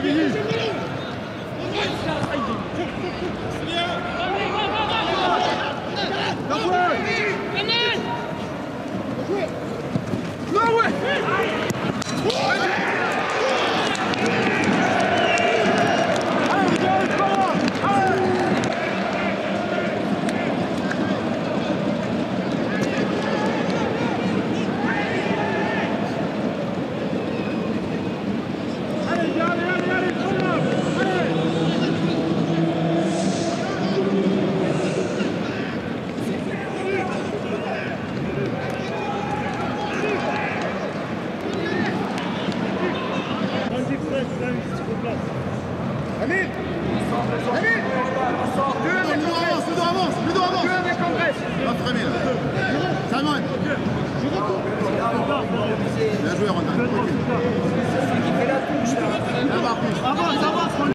joué, Vini Bien Amine Amine Plus d'avance, plus d'avance, plus d'avance avec bien. Simon Je retourne Bien joué, Ronald. Avance